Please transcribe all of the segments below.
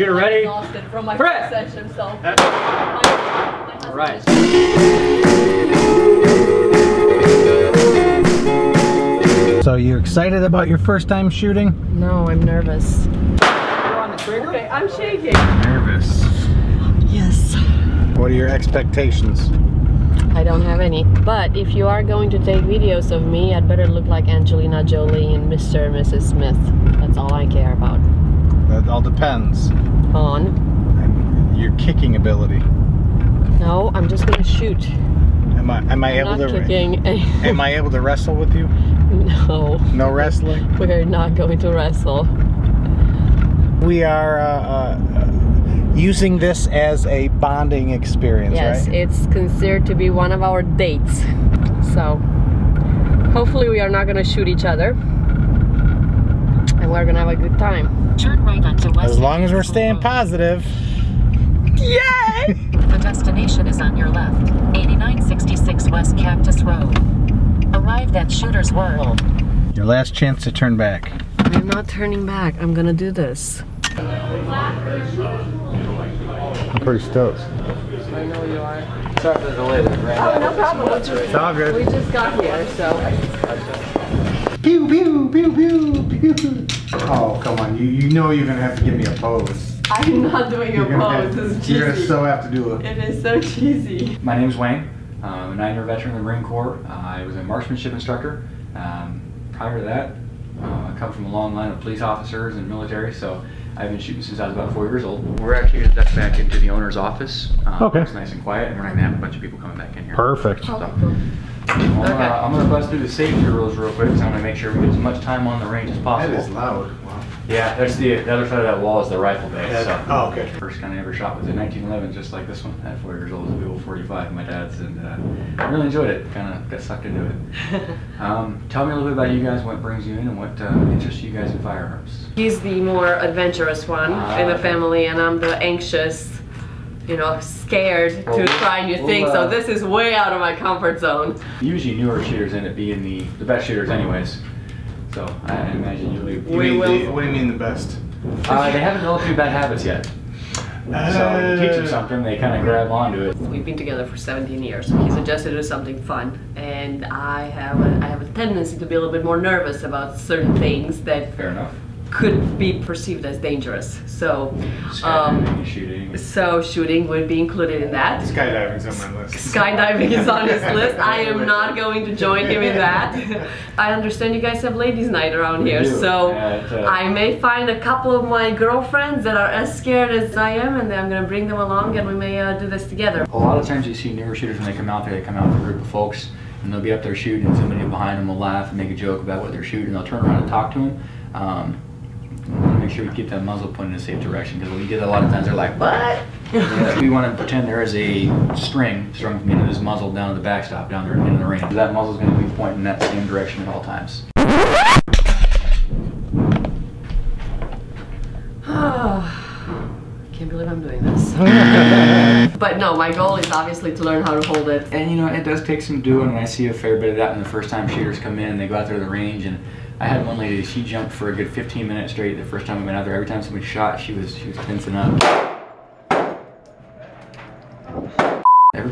Shooter ready? Exhausted from my Fred. first session, so. All right. So you excited about your first time shooting? No, I'm nervous. on the trigger. Okay, I'm shaking. Nervous. Yes. What are your expectations? I don't have any. But if you are going to take videos of me, I'd better look like Angelina Jolie and Mr. and Mrs. Smith. That's all I care about. That all depends. On. Your kicking ability. No, I'm just gonna shoot. Am I am I I'm able to kicking. am I able to wrestle with you? no, No wrestling. we're not going to wrestle. We are uh, uh, using this as a bonding experience, Yes, right? it's considered to be one of our dates. So, hopefully, we are not gonna shoot each other, and we're gonna have a good time. Turn right onto West. As long as we're staying positive. Yay! The destination is on your left. 8966 West Cactus Road. Arrived at Shooter's World. Your last chance to turn back. I'm not turning back. I'm gonna do this. I'm pretty stoked. I know you are. Sorry for the delay. Oh, no problem. We It's all good. we just got here, so. Pew pew pew pew pew. Oh come on! You you know you're gonna have to give me a pose. I'm not doing a You're gonna pose. have- This is You're gonna so have to do it. It is so cheesy. My name's Wayne. I'm a nine-year veteran of the Marine Corps. Uh, I was a marksmanship instructor. Um, prior to that, uh, I come from a long line of police officers and military, so I've been shooting since I was about four years old. We're actually going to duck back into the owner's office. Um, Okay. It's nice and quiet, and we're not going to have a bunch of people coming back in here. Perfect. So, I'm gonna, Okay. I'm gonna bust through the safety rules real quick, because I'm gonna make sure we get as much time on the range as possible. That is loud. Wow. Yeah, that's the, the other side of that wall is the rifle bay, so. Oh, okay. First gun I ever shot was in 1911, just like this one. At four years old, it was a Buell 45, my dad's, and uh, I really enjoyed it. Kind of got sucked into it. Um, tell me a little bit about you guys, what brings you in, and what uh, interests you guys in firearms. He's the more adventurous one in the Ah. family, and I'm the anxious, you know, scared Well, to try new things. uh, so this is way out of my comfort zone. Usually newer shooters end up being the, the best shooters, anyways. So I imagine you'll be. We will- what do you mean the best? Uh, they haven't developed any bad habits yet. So you teach them something, they kind of grab onto it. We've been together for 17 years. He suggested do something fun, and I have a, I have a tendency to be a little bit more nervous about certain things that Fair enough. Could be perceived as dangerous. So, um, shooting. so shooting would be included in that. Skydiving's on my list. Skydiving is on his list. I am not going to join him in that. I understand you guys have ladies' night around We here, do. so Yeah, uh, I may find a couple of my girlfriends that are as scared as I am, and then I'm going to bring them along, and we may uh, do this together. A lot of times you see newer shooters when they come out there, they come out with a group of folks and they'll be up there shooting and somebody behind them will laugh and make a joke about what they're shooting. They'll turn around and talk to them. Um, we wanna make sure we keep that muzzle pointed in a safe direction because when we get a lot of times they're like, what? Yeah, we want to pretend there is a string strung from the end of this muzzle down to the backstop down there at the end of the range. That muzzle's going to be pointing in that same direction at all times. Can't believe I'm doing this. but no, my goal is obviously to learn how to hold it. And you know, it does take some doing, and I see a fair bit of that when the first time shooters come in, they go out there to the range, and I had one lady, she jumped for a good 15 minutes straight the first time we went out there. Every time somebody shot, she was she was tensing up.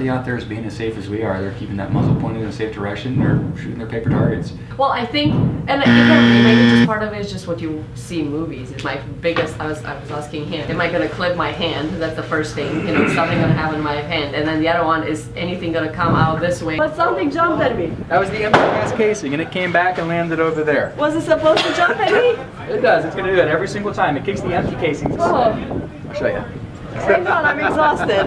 Everybody out there is being as safe as we are. They're keeping that muzzle pointed in a safe direction. They're shooting their paper targets. Well, I think, and again, maybe just part of it is just what you see in movies. It's my biggest. I was, I was asking him, am I gonna clip my hand? That's the first thing. You know, is something gonna happen in my hand, and then the other one is anything gonna come out this way. But something jumped at me. That was the empty gas casing, and it came back and landed over there. Was it supposed to jump at me? It does. It's going to do that every single time. It kicks the empty casings. Oh, I'll show you. Thank God, I'm exhausted.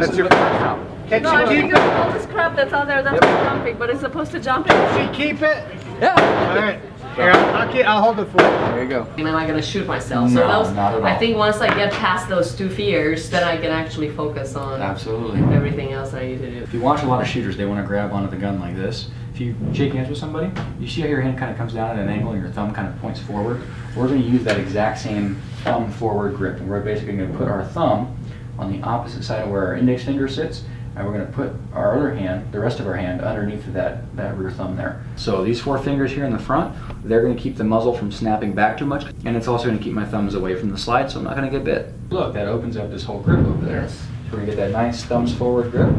That's your problem. Can No, I'm you keep of all this crap that's out there that's not jumping, but it's supposed to jump at me. it? Keep it. Yeah. All right. Here, I'll, I'll, keep, I'll hold it for you. There you go. And am I gonna shoot myself? So No, those, not at all. I think once I get past those two fears, then I can actually focus on Absolutely. everything else I need to do. If you watch a lot of shooters, they want to grab onto the gun like this. If you shake hands with somebody, you see how your hand kind of comes down at an angle and your thumb kind of points forward? We're going to use that exact same thumb forward grip. And we're basically going to put our thumb on the opposite side of where our index finger sits, and we're gonna put our other hand, the rest of our hand, underneath of that, that rear thumb there. So these four fingers here in the front, they're gonna keep the muzzle from snapping back too much, and it's also gonna keep my thumbs away from the slide, so I'm not gonna get bit. Look, that opens up this whole grip over there. So we're gonna get that nice thumbs forward grip.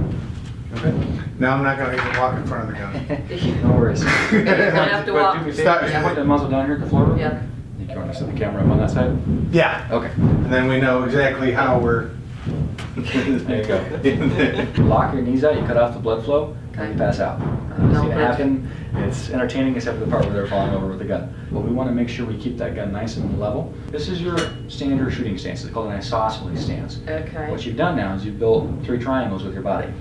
Okay. Now I'm not gonna even walk in front of the gun. No worries. I have to But walk. do me Stop. can you Put that muzzle down here at the floor. Yeah. quick? Think you want to set the camera up on that side? Yeah, Okay. and then we know exactly how we're. There you go. Lock your knees out, you cut off the blood flow, and you pass out. No You've seen it happen. It's entertaining except for the part where they're falling over with the gun. But we want to make sure we keep that gun nice and level. This is your standard shooting stance. It's called an isosceles stance. Okay. What you've done now is you've built three triangles with your body.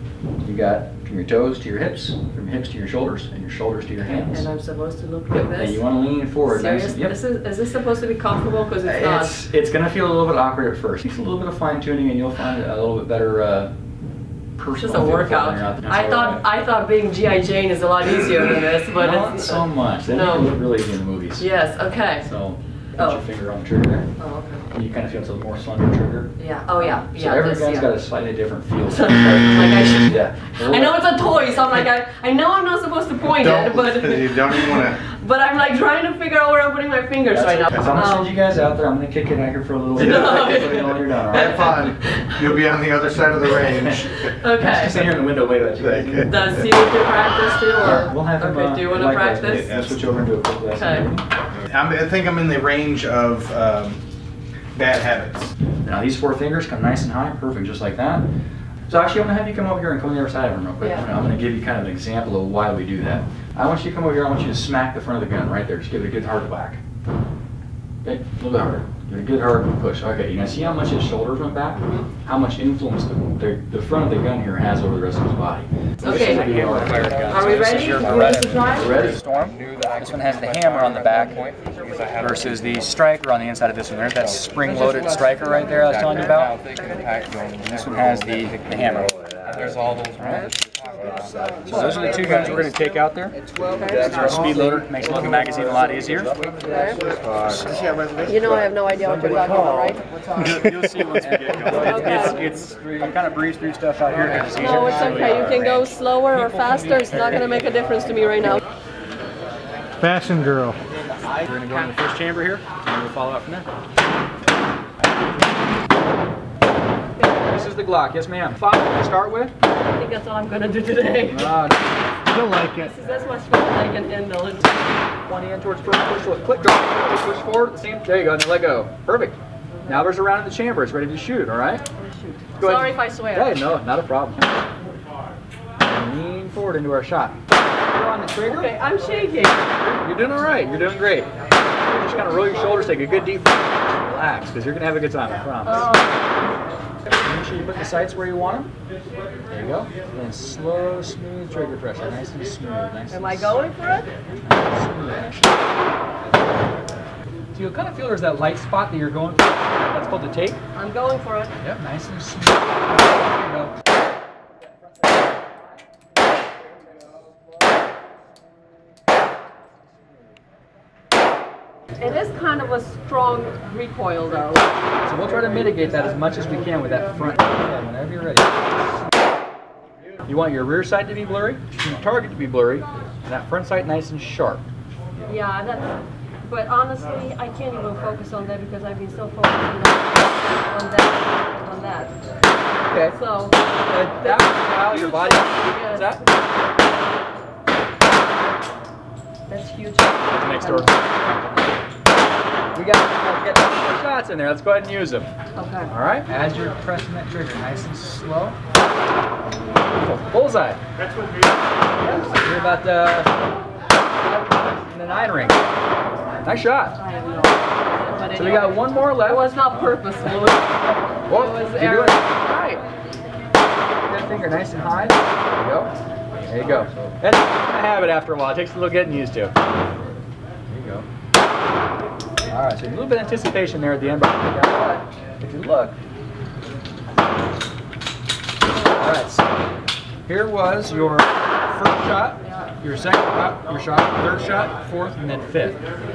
You've got from your toes to your hips, from your hips to your shoulders, and your shoulders to your hands. And I'm supposed to look like And this? And you want to lean forward. nice Serious? and- yep. This is, is this supposed to be comfortable? Because it's not. It's, it's gonna feel a little bit awkward at first. It's a little bit of fine tuning and you'll find it a little bit better, uh, personal. just a feel for it workout. when you're out there. I thought. I thought being GI Jane is a lot easier than this, but Not it's so much. No. look really in the movies. Yes. Okay. So, put Oh. your finger on the trigger. Oh, okay. And you kind of feel it's a more slender trigger. Yeah. Oh yeah. So Yeah. every this, gun's yeah. got a slightly different feel. Like I should- Yeah. I know it's a toy, so I'm like, I, I know I'm not supposed to point Don't, it, but you don't even wanna. but I'm like trying to figure out where I'm putting my fingers That's right now. okay. So I'm gonna send you guys out there. I'm gonna kick it out here for a little bit. No. Let you know when you're done, all right? Have fun. You'll be on the other side of the range. okay. Just stand here in the window, wait at you. Thank you. Does he need to practice too, or We'll have him, okay? uh, do you want to likewise, practice? We'll switch over and do a quick lesson. Okay. I'm, I think I'm in the range of um, bad habits. Now these four fingers come nice and high, perfect, just like that. So actually, I'm gonna have you come over here and come on the other side of them real quick. Yeah. I'm gonna- I'm gonna give you kind of an example of why we do that. I want you to come over here, I want you to smack the front of the gun right there. Just give it a good hard whack. Okay, a little bit harder. Give it a good hard push. Okay, you now see how much his shoulders went back? How much influence the, the, the front of the gun here has over the rest of his body. Okay. This is a hammer-fired gun. Are we ready? You want us to try? Ready? Storm. This one has the hammer on the back versus the striker on the inside of this one. There's that spring-loaded striker right there I was telling you about. This one has the, the hammer. There's all those ones. So those are the two guns we're going to take out there. This is our speed loader. Makes loading the magazine a lot easier. You know I have no idea what you're talking about, right? You'll see once we get going. It's, it's, I kind of breeze through stuff out here because it's easier. No, it's okay. You can go slower or faster. It's not gonna make a difference to me right now. Fashion girl. We're going to go in the first chamber here, and we'll follow up from there. This is the Glock. Yes, ma'am. Five to start with. I think that's all I'm gonna do today. Uh, You'll like it. This is as much fun as I can handle it. 20 in towards first push, look, click, drop, push forward, the same, there you go, now let go. Perfect. Now there's a round in the chamber, it's ready to shoot, all right? Go ahead. Sorry if I swear. Hey, no, not a problem. Lean forward into our shot. You're on the trigger. Okay, I'm shaking. You're doing all right, you're doing great. Just kind of roll your shoulders, take a good deep breath, relax, because you're going to have a good time, I promise. Oh, Make sure you put the sights where you want them. There you go. And slow, smooth trigger pressure, nice and smooth. Nice am and I going for it? So you'll kind of feel there's that light spot that you're going for. That's called the tape. I'm going for it. Yep, nice and smooth. There you go. It is kind of a strong recoil though. So we'll try to mitigate that as much as we can with that front. Yeah, whenever you're ready. You want your rear sight to be blurry, your target to be blurry, and that front sight nice and sharp. Yeah, that's. But honestly, I can't even focus on that because I've been so focused on that, on that, on that. Okay. So. Uh, that how your body. What's that? That's huge. Next door. We got get some shots in there. Let's go ahead and use them. Okay. All right. As you're pressing that trigger, nice and slow. Bullseye. That's what you're about uh, in the nine ring. Nice shot. I have no idea. But So we got one more left. It was not purposeful. Whoa, it was you're error. doing it right. Good finger, nice and high. There you go. There you go. That's a habit after a while. It takes a little getting used to. All right, so a little bit of anticipation there at the end, but if you look. All right, so here was your first shot, your second shot, your shot, third shot, fourth, and then fifth.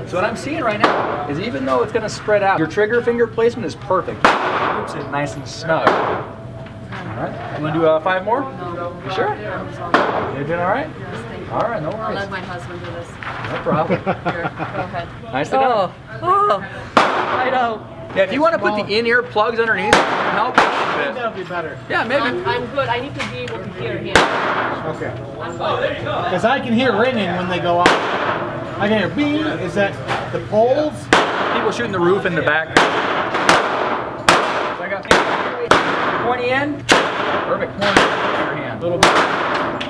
So what I'm seeing right now is even though it's going to spread out, your trigger finger placement is perfect. Keeps it nice and snug. All right. You want to do uh, five more? You sure? You doing all right? All right, no I'll worries. let my husband do this. No problem. Here, go ahead. Nice to know. Oh, oh, I know. Yeah, if you want to put the in-ear plugs underneath, help a. That'll be better. Yeah, maybe. I'm, I'm good. I need to be able to hear him. Okay. Oh, there you go. Because I can hear ringing when they go off. I can hear beep. Is that the poles? People shooting the roof in the back. So I got pointy end. Perfect. Pointy end in your hand. Little bit.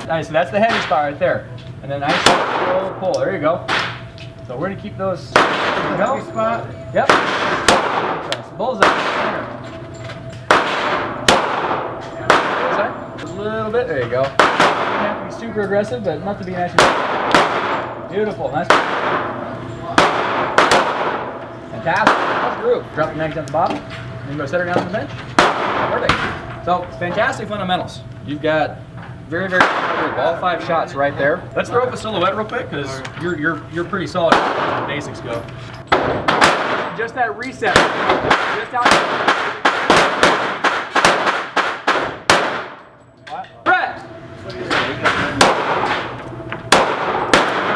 Nice. So that's the heavy spot right there. And then nice little pull. There you go. So we're gonna keep those. You. Heavy spot. Yep. Nice. Bullseye. Bullseye. A little bit. There you go. Don't have to be super aggressive, but enough to be nice. Beautiful. Nice. Fantastic. That's groove. Drop the mags at the bottom. Then go set her down on the bench. Perfect. So fantastic fundamentals. You've got very, very good all five shots right there. Let's throw up a silhouette real quick because you're you're you're pretty solid as the basics go. Just that reset. Just out. Brett!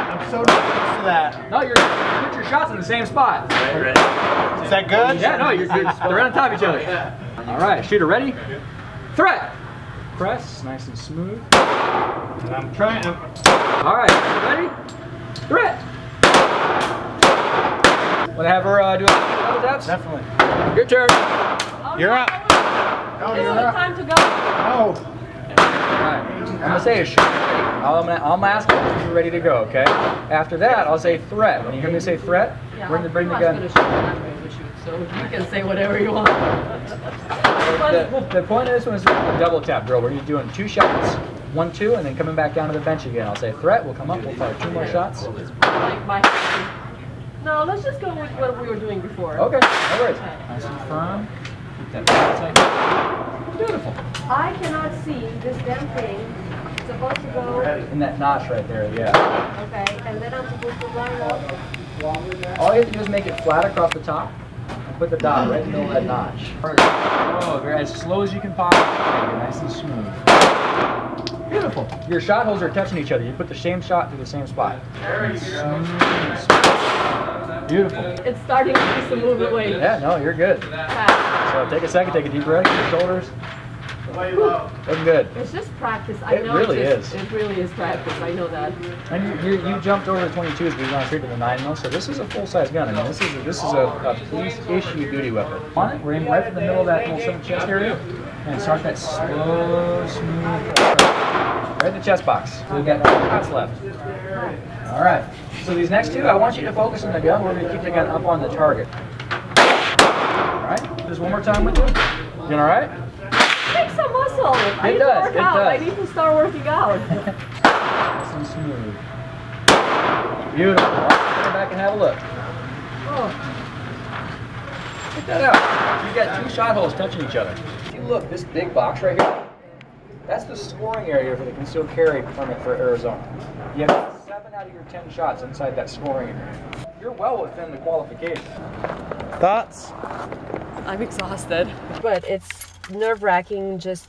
I'm so used to that. No, you're put your shots in the same spot. Is that good? Yeah, no, you're, you're they're on top of each other. All right, shooter ready? Threat. Press, nice and smooth. And I'm trying. I'm, All right, ready? Threat. Want to have her uh, do a double taps? definitely. Your turn. You're up. Oh, Is it you're up. time to go? Oh. All right. I'm gonna say is shoot. I'm gonna, I'm asking if you're ready to go. Okay. After that, I'll say threat. When you hear me say threat, Yeah, we're gonna bring the I'm gun. So you can say whatever you want. The, the point of this one is a double tap drill. We're just doing two shots, one, two, and then coming back down to the bench again. I'll say threat. We'll come up. We'll fire two more shots. Like my. No, let's just go with what we were doing before. Okay, no worries. Nice and firm. Keep that back tight. Beautiful. I cannot see this damn thing. It's supposed to go. In that notch right there, yeah. Okay, and then I'm supposed to line up. All you have to do is make it flat across the top and put the dot right in the middle of that notch. Oh, very as slow as you can possibly. Nice and smooth. Beautiful. Your shot holes are touching each other. You put the same shot to the same spot. Beautiful. It's starting to move away. Yeah, no, you're good. So take a second, take a deep breath, your shoulders. Looking good. It's just practice. I It know really it's just, is. It really is practice. I know that. And you, you, you jumped over the 22s, but you've gone straight to the 9 mil, so this is a full-size gun. I mean, this is a, this is a, a police-issue duty weapon. On it, we're aiming right in the middle of that little center chest area, and start that slow, smooth, right in the chest box. So we've got no shots left. All right. So these next two, I want you to focus on the gun. We're going to keep the gun up on the target. All right. Just one more time with you. Doing all right? Take some muscle. I It need does, to work it out. I need to start working out. Nice and smooth. Beautiful. All right, Go back and have a look. oh, Check that out. You got two shot holes touching each other. If you look, this big box right here, that's the scoring area for the concealed carry permit for Arizona. You have seven out of your ten shots inside that scoring area. You're well within the qualification. Thoughts? I'm exhausted. But it's nerve wracking just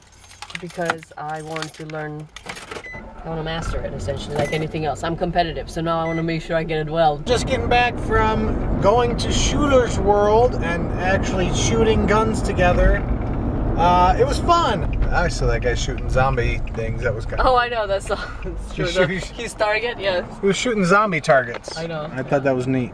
because I want to learn. I want to master it essentially, like anything else. I'm competitive, so now I want to make sure I get it well. Just getting back from going to Shooter's World and actually shooting guns together. Uh, it was fun. I saw that guy shooting zombie things. That was kind of. Oh, I know that's, that's true. he's- His target, yes. He was shooting zombie targets. I know. I thought that was neat.